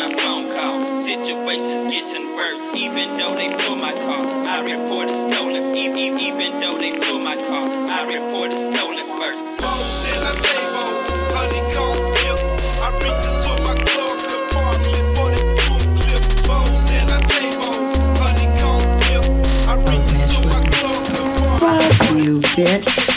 my phone call. Situations getting worse, even though they pull my car. I report it stolen, even though they pull my car. I report it stolen first. A Fuck you, bitch.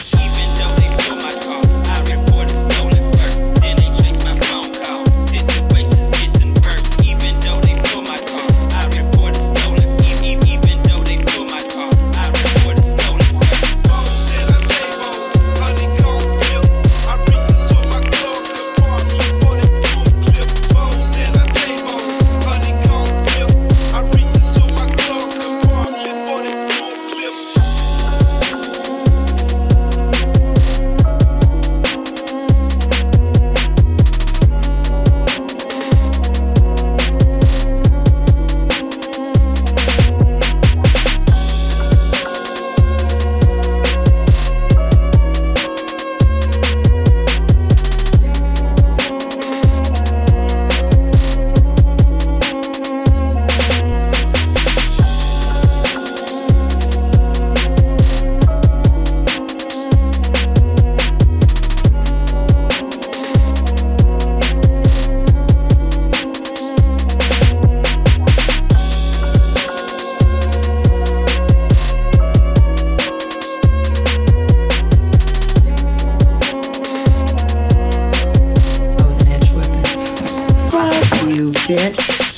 bitch.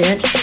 bitch.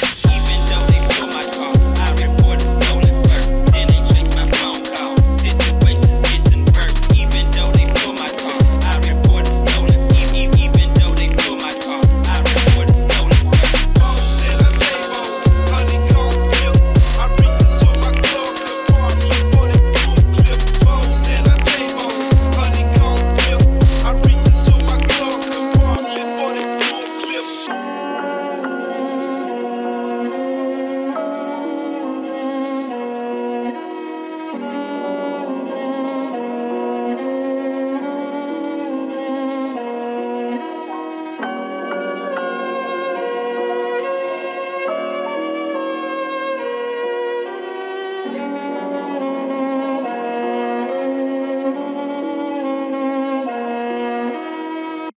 Yeah.